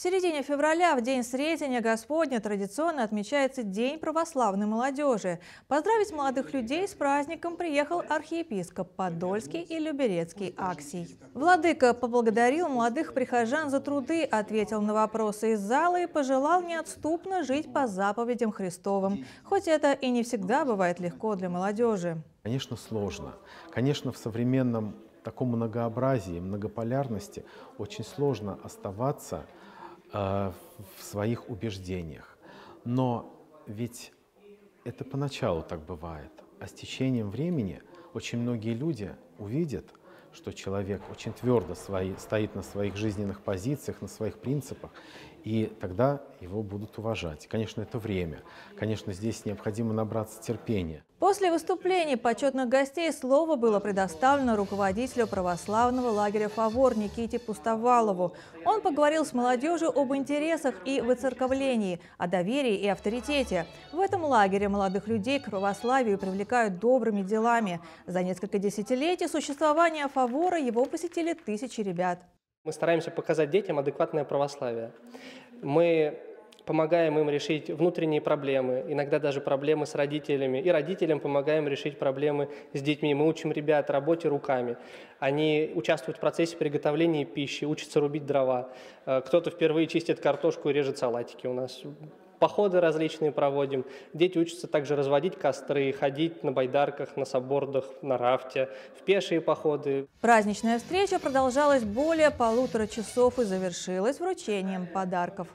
В середине февраля, в день Сретения Господня, традиционно отмечается День православной молодежи. Поздравить молодых людей с праздником приехал архиепископ Подольский и Люберецкий Аксий. Владыка поблагодарил молодых прихожан за труды, ответил на вопросы из зала и пожелал неотступно жить по заповедям Христовым, хоть это и не всегда бывает легко для молодежи. Конечно, сложно. Конечно, в современном таком многообразии, многополярности очень сложно оставаться Э, в своих убеждениях. Но ведь это поначалу так бывает. А с течением времени очень многие люди увидят, что человек очень твердо свои, стоит на своих жизненных позициях, на своих принципах, и тогда его будут уважать. Конечно, это время. Конечно, здесь необходимо набраться терпения. После выступлений почетных гостей слово было предоставлено руководителю православного лагеря «Фавор» Никите Пустовалову. Он поговорил с молодежью об интересах и выцерковлении, о доверии и авторитете. В этом лагере молодых людей к православию привлекают добрыми делами. За несколько десятилетий существования «Фавора» его посетили тысячи ребят. Мы стараемся показать детям адекватное православие. Мы помогаем им решить внутренние проблемы, иногда даже проблемы с родителями. И родителям помогаем решить проблемы с детьми. Мы учим ребят работе руками. Они участвуют в процессе приготовления пищи, учатся рубить дрова. Э, кто-то впервые чистит картошку и режет салатики у нас походы различные проводим. Дети учатся также разводить костры, ходить на байдарках, на собордах, на рафте, в пешие походы. Праздничная встреча продолжалась более полутора часов и завершилась вручением подарков.